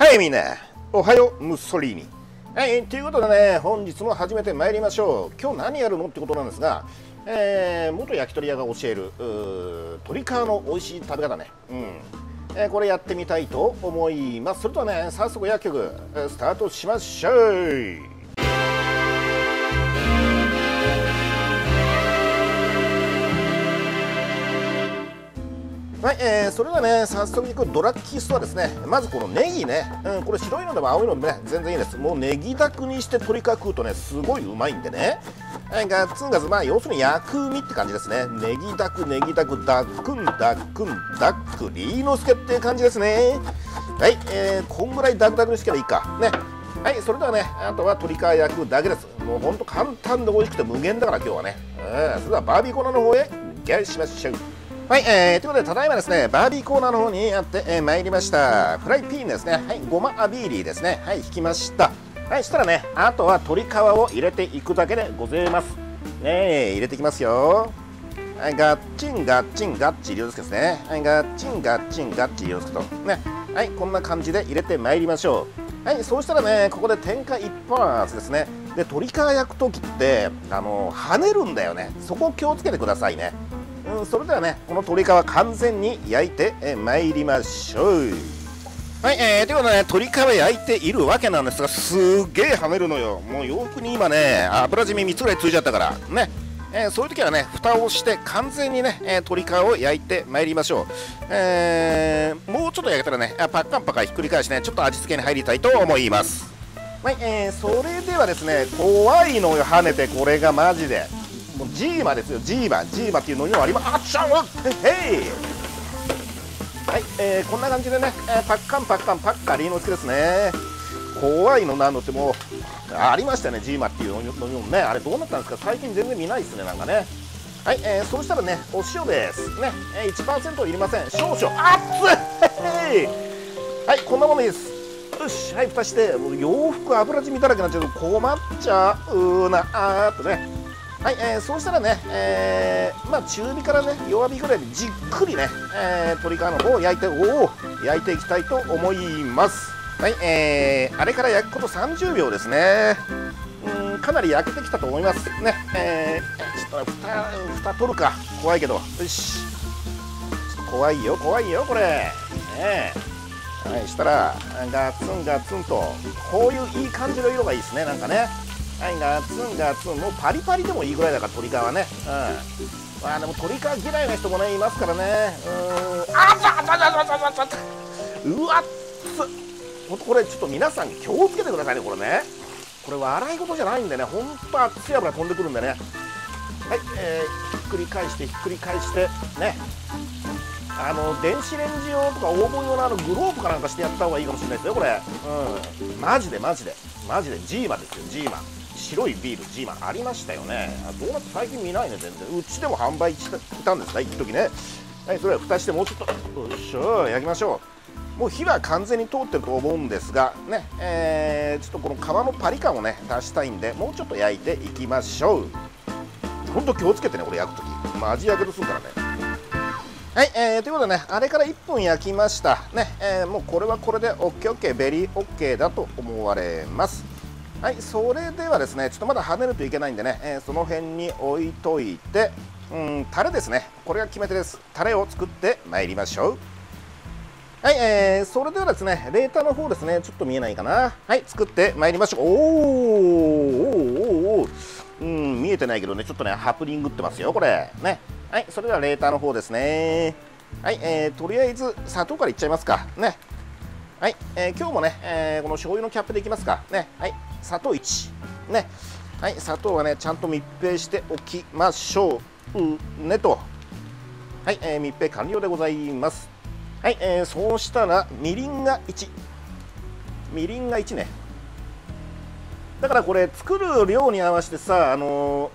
はいみんな。おはようムッソリーニ。はいということでね本日も始めてまいりましょう。今日何やるのってことなんですがえー、元焼き鳥屋が教える鶏皮の美味しい食べ方ね。うん。えー、これやってみたいと思います。それではね早速薬局スタートしましょうはい、えー、それではね早速いくドラッキーストアですね。まずこのネギね、うん、これ白いのでも青いのでもね全然いいです。もうネギだくにして鶏皮食うとねすごいうまいんでね、はい、ガッツンガツまあ要するに薬味って感じですね。ネギだくネギだくダックンダックンダックリーノスケっていう感じですね。はい、えー、こんぐらいダクダクにしてけばいいか。ね。はいそれではねあとは鶏皮焼くだけです。もうほんと簡単で美味しくて無限だから今日はね、うん、それではバービーコーナーの方へ。ギャルしましょうはい、えー、ということで、ただいまですね、バービーコーナーの方にやって、えー、参りました。フライピーンですね。はい、ごまアビーリーですね。はい、引きました。はい、したらね、あとは鶏皮を入れていくだけでございます。ね入れていきますよ。はい、ガッチンガッチンガッチ入れるですね。はい、ガッチンガッチンガッチ入れると。ね、はい、こんな感じで入れてまいりましょう。はい、そうしたらね、ここで天下一発ですね。で、鶏皮焼く時って、あの跳ねるんだよね。そこを気をつけてくださいね。それではねこの鶏皮完全に焼いてえ参りましょう。はい、えー、ということでね鶏皮焼いているわけなんですがすげえ跳ねるのよ。もう洋服に今ね油染み3つぐらいついちゃったから。ね。えー、そういう時はね蓋をして完全にね、えー、鶏皮を焼いてまいりましょう、えー、もうちょっと焼けたらねパッカンパカひっくり返してねちょっと味付けに入りたいと思います。はい、えー、それではですね怖いのよ跳ねて。これがマジで。もうジーマですよ。ジーマ。ジーマっていうのにもあります。あっちゃうへいはい、えー、こんな感じでね、えー、パッカンパッカンパッカリーノ付けですね。怖いのなのってもうありましたね。ジーマっていうのにもね。あれどうなったんですか？最近全然見ないですねなんかね。はい、えー、そうしたらねお塩です。ね、えー、1%いりません。少々。熱い！はいこんなものです。よし。はい蓋して。もう洋服油染みだらけになっちゃうと困っちゃうな。あーっとね。はい、えー、そうしたらね、えー、まあ中火からね弱火ぐらいでじっくりね、えー、鶏皮の方を焼いておお焼いていきたいと思います。はい、えー、あれから焼くこと30秒ですね。うんかなり焼けてきたと思います。ねえー、ちょっと蓋蓋取るか。怖いけど。よし。ちょっと怖いよ怖いよこれ。ねはいしたらガツンガツンと。こういういい感じの色がいいですねなんかね。はいガツンガツンもうパリパリでもいいぐらいだから鶏皮はね。うん。まあでも鶏皮嫌いな人もねいますからね。うん。あっあっあっあっあっあっうわっつこれちょっと皆さん気をつけてくださいねこれね。これ笑い事じゃないんでねほんと熱い油飛んでくるんでね。はい、えー、ひっくり返してひっくり返してね。あの電子レンジ用とかオーブン用のあのグローブかなんかしてやった方がいいかもしれないですよこれ。うん。マジでマジで。マジで。ジーマですよジーマ。白いビールジーマンありましたよね。どうなって最近見ないね全然。うちでも販売したたんですね一時ね。はいそれは蓋してもうちょっとよいしょ焼きましょう。もう火は完全に通ってると思うんですがねえー、ちょっとこの皮のパリ感をね出したいんでもうちょっと焼いていきましょう。ほんと気をつけてねこれ焼くとき、まあ、味やけどするからね。はい、えー、ということでね、あれから1分焼きました。ね、えー、もうこれはこれで OKOK、 very OK だと思われます。はいそれではですねちょっとまだ跳ねるといけないんでね、えー、その辺に置いといてうんタレですね。これが決め手です。タレを作ってまいりましょう。はい、えー、それではですねレーターの方ですねちょっと見えないかな。はい作ってまいりましょう。おーおーおーおうん見えてないけどねちょっとねハプニングってますよこれ。ね。はいそれではレーターの方ですね。はい、えー、とりあえず砂糖からいっちゃいますか。ね。はい、えー、今日もね、えー、この醤油のキャップでいきますか。ねはい砂糖1ねはい砂糖はねちゃんと密閉しておきましょう。ねと。はい、えー、密閉完了でございます。はい、えー、そうしたらみりんが1みりんが1ね。だからこれ作る量に合わせてさあの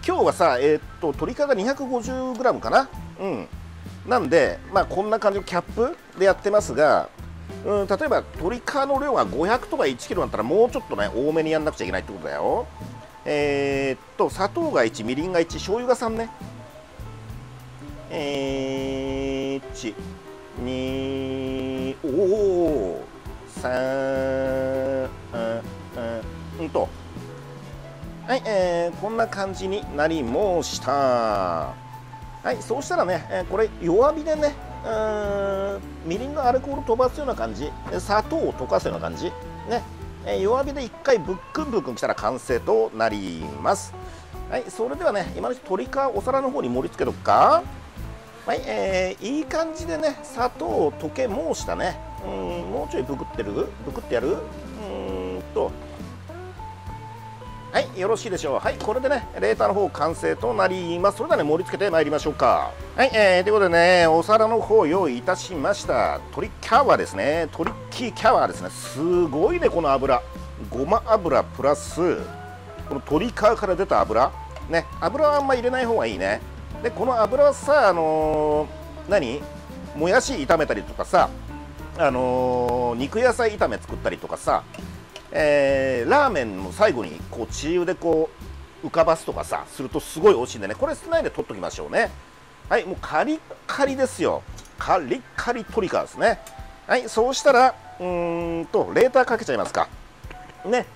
ー、今日はさえー、っと鶏皮が 250g かな。うん。なんでまあこんな感じのキャップでやってますがうん、例えば鶏皮の量が500とか1キロだったらもうちょっとね多めにやんなくちゃいけないってことだよ。えー、っと砂糖が1みりんが1醤油が3ね。えー、1 2おおさんうんと。はい、えー、こんな感じになりました。はいそうしたらね、えー、これ弱火でねみりんのアルコール飛ばすような感じ。砂糖を溶かすような感じ。ね、弱火で1回ぶっくんぶっくんきたら完成となります。はいそれではね今のうち鶏皮お皿の方に盛り付けとくか。はい、えー、いい感じでね砂糖を溶け申したね。うんもうちょいぶくってる？ぶくってやる？うんとはいよろしいでしょう。はいこれでねレーターの方完成となります。それではね盛り付けてまいりましょうか。はい、えー、ということでねお皿の方用意いたしました。鶏キャワですね。トリッキーキャワーですね。すごいねこの油。ごま油プラスこの鶏皮から出た油。ね油はあんま入れない方がいいね。でこの油はさあのー、何？もやし炒めたりとかさあのー、肉野菜炒め作ったりとかさえー、ラーメンの最後にこう血油でこう浮かばすとかさするとすごい美味しいんでね。これ捨てないで取っときましょうね。はいもうカリッカリですよ。カリッカリトリカですね。はいそうしたらうーんとレーターかけちゃいますか。ね。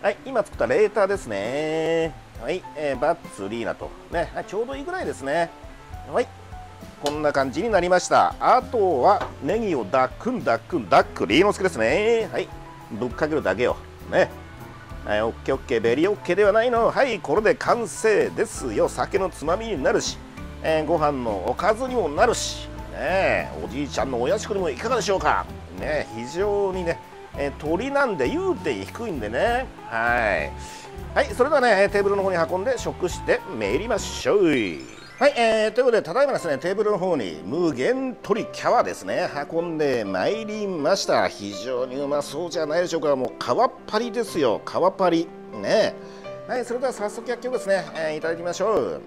はい今作ったレーターですね。はい、えー、バッツリーナと。ね、はい、ちょうどいいぐらいですね。はいこんな感じになりました。あとはネギをダックンダックンダックリーノスケですね。はい。ぶっかけるだけよ。ね。はい、オッケーオッケー。ベリーオッケーではないの。はいこれで完成ですよ。酒のつまみになるし、えー、ご飯のおかずにもなるし。ねおじいちゃんのおやしくにもいかがでしょうか。ね非常にね、えー、鳥なんで言うて低いんでね。はい。はいそれではねテーブルの方に運んで食してめりましょう。はい、えー、ということでただいまですねテーブルの方に無限鶏キャワですね運んでまいりました。非常にうまそうじゃないでしょうか。もう皮っぱりですよ。皮パリね。はいそれでは早速薬局ですね、えー、いただきましょう。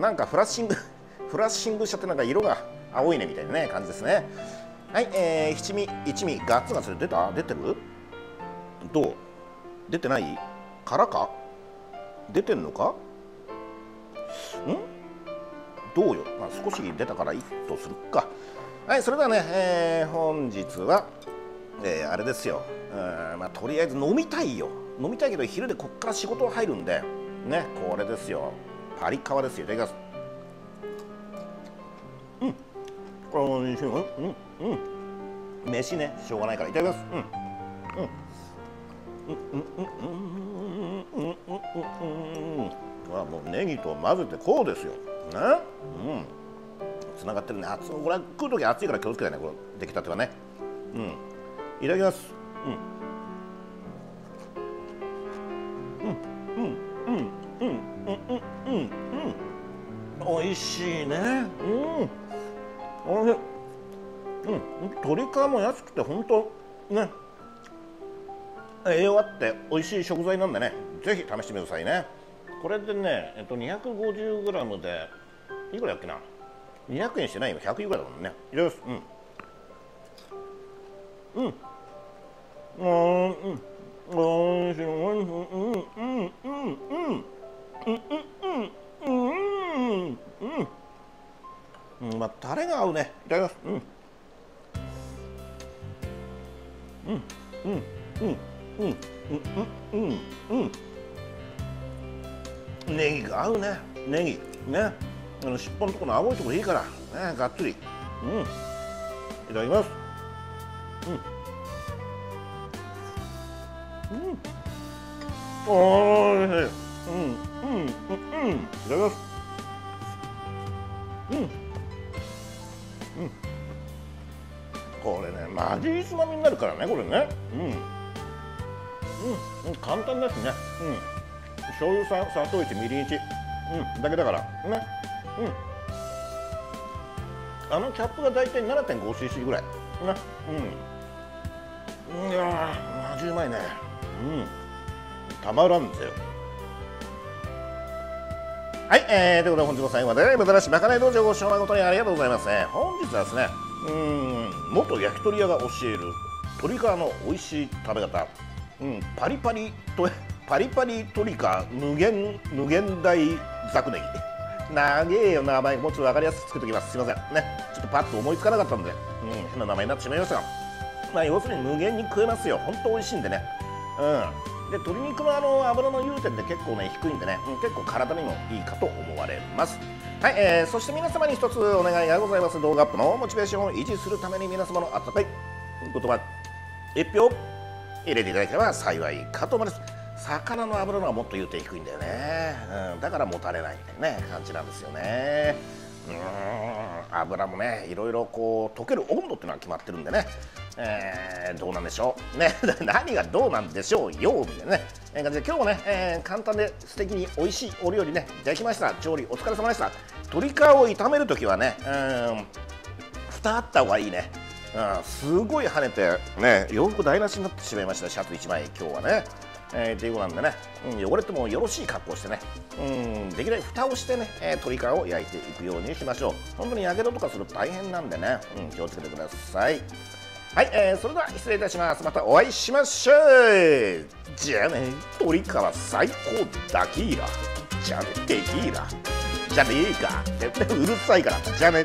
なんかフラッシング フラッシングしちゃってなんか色が青いねみたいなね感じですね。はいえー、七味一味ガツガツ出た？出てる？どう？出てない？からか？出てんのか？ん？どうよ、まあ、少し出たからいいとするか。はいそれではね、えー、本日は、えー、あれですよ。うんまあとりあえず飲みたいよ。飲みたいけど昼でこっから仕事入るんでねこれですよ。パリカワですよ。いただきます。うん。これおいしいうん。うん。飯ね。しょうがないから。いただきます。うん。うん。うん。うん。うん。うん。うん。うん。うん。うん。うん。もうネギと混ぜてこうですよねうん。つながってるね。熱これ食う時熱いから気をつけてね。これ出来たてはね。うん。いただきます。うん。うん。うん。うん。うん。うん。うん。うん。うん美味しいね。うん。おいしい。うん。鶏皮も安くて本当ね。栄養あって美味しい食材なんでね。ぜひ試してみてくださいね。これでね、えっと、250g でいくらやっけな？200円してないよ。100円ぐらいだもんね。いただきますうん。うん。うん。うん。おいしいうん。うん。うん。うん。うん。うん。うん。うん。うん。うん。まあタレが合うねいただきますの尻尾のところの青いところいいから。ねがっつり。うん。いただきます。うん。うん。おいしい。うん。うん。うん。うん。いただきます。うん。うん。これねマジつまみになるからねこれね。うん。うん。簡単ですね。うん。醤油さ砂糖1みりん1、うん、だけだから。ね。うん。あのキャップが大体 7.5cc ぐらい。ねうん。いやマジうまいね。うん。たまらんぜよ。はい、えー、ということで本日も最後まで無駄なしまかない道場ご視聴誠にありがとうございますね。本日はですねうん元焼き鳥屋が教える鶏皮の美味しい食べ方。うんパリパリとパリパリトリカ無限無限大ザクネギ。長えよ名前もうちょっと分かりやすく作っておきます。すいません。ね。ちょっとパッと思いつかなかったんで、うん、変な名前になってしまいましたが。まあ要するに無限に食えますよ。本当美味しいんでね。うん。で鶏肉のあの油の融点って結構ね低いんでね、うん、結構体にもいいかと思われます。はい、えー、そして皆様に一つお願いがございます。動画アップのモチベーションを維持するために皆様の温かい言葉一票入れていただければ幸いかと思います。魚の油のはもっと融点低いんだよね、うん、だからもたれないみたいな、ね、感じなんですよね。うん。油もねいろいろこう溶ける温度っていうのは決まってるんでね、えー、どうなんでしょう。ね 何がどうなんでしょうよみたいなね、えー、感じで今日もね、えー、簡単で素敵に美味しいお料理ねできました。調理お疲れ様でした。鶏皮を炒めるときはねうん蓋あった方がいいね。うん、すごい跳ねて、ね、洋服台無しになってしまいました、シャツ1枚、今日はね。えー、っていうことなんでね、うん、汚れてもよろしい格好してね、うん、できるだけ蓋をしてね、えー、鶏皮を焼いていくようにしましょう。本当にやけどとかすると大変なんでね、うん、気をつけてください。はい、えー、それでは失礼いたします。またお会いしましょう。じゃあね、鶏皮最高ダキーラ。じゃあね、テキーラ。じゃねえか。うるさいから。じゃあね。